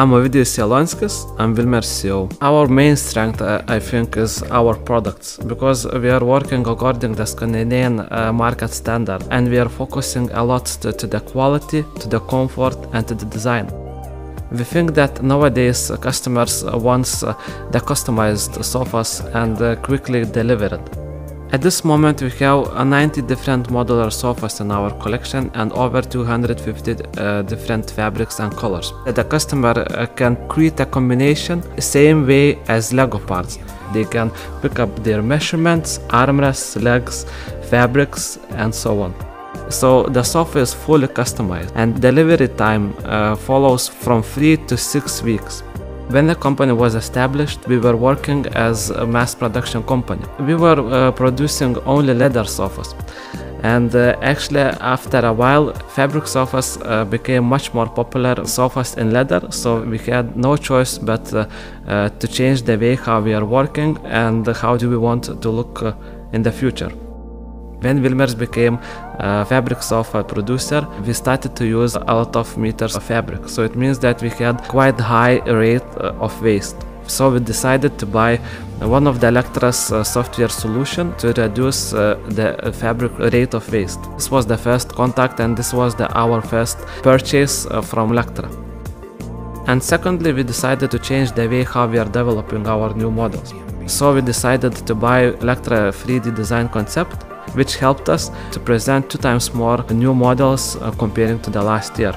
I'm Ovidijus Jablonskis, I'm Vilmer CEO. Our main strength, uh, I think, is our products because we are working according the Scandinavian uh, market standard and we are focusing a lot to, to the quality, to the comfort, and to the design. We think that nowadays uh, customers uh, want uh, the customized sofas and quickly delivered. At this moment, we have uh, 90 different modular sofas in our collection and over 250 uh, different fabrics and colors. The customer uh, can create a combination same way as Lego parts. They can pick up their measurements, armrests, legs, fabrics, and so on. So the sofa is fully customized and delivery time uh, follows from 3 to 6 weeks. When the company was established, we were working as a mass production company. We were uh, producing only leather sofas. And uh, actually, after a while, fabric sofas uh, became much more popular sofas in leather. So we had no choice but uh, uh, to change the way how we are working and how do we want to look uh, in the future. When Vilmers became a fabric sofa producer, we started to use a lot of meters of fabric. So it means that we had quite high rate uh, of waste. So we decided to buy one of the Lectra's uh, software solution to reduce uh, the fabric rate of waste. This was the first contact and this was the, our first purchase from Lectra. And secondly, we decided to change the way how we are developing our new models. So we decided to buy Electra 3D design concept which helped us to present two times more new models uh, comparing to the last year.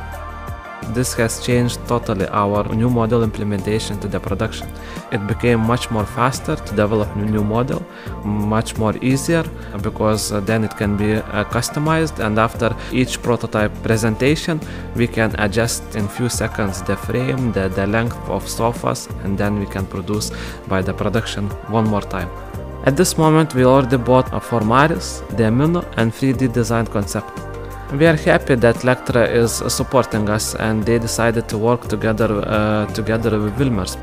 This has changed totally our new model implementation to the production. It became much more faster to develop new model, much more easier because uh, then it can be uh, customized and after each prototype presentation we can adjust in few seconds the frame, the, the length of sofas and then we can produce by the production one more time. At this moment we already bought a Formaris, Diamino and 3D design concept. We are happy that Lectra is supporting us and they decided to work together uh, together with Vilmers.